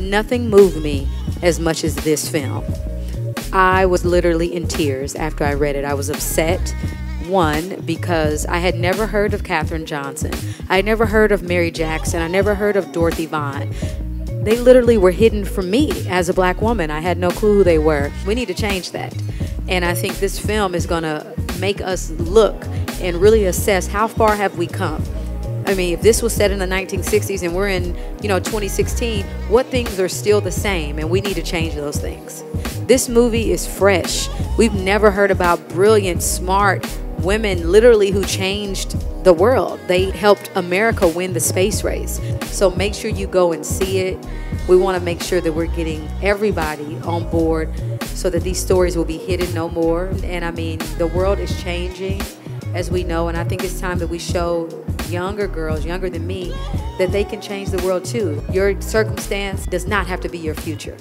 Nothing moved me as much as this film. I was literally in tears after I read it. I was upset. One, because I had never heard of Katherine Johnson. I had never heard of Mary Jackson. I never heard of Dorothy Vaughan. They literally were hidden from me as a black woman. I had no clue who they were. We need to change that. And I think this film is going to make us look and really assess how far have we come. I mean, if this was set in the 1960s and we're in, you know, 2016, what things are still the same and we need to change those things. This movie is fresh. We've never heard about brilliant, smart women literally who changed the world. They helped America win the space race. So make sure you go and see it. We want to make sure that we're getting everybody on board so that these stories will be hidden no more. And I mean, the world is changing as we know, and I think it's time that we show younger girls, younger than me, that they can change the world too. Your circumstance does not have to be your future.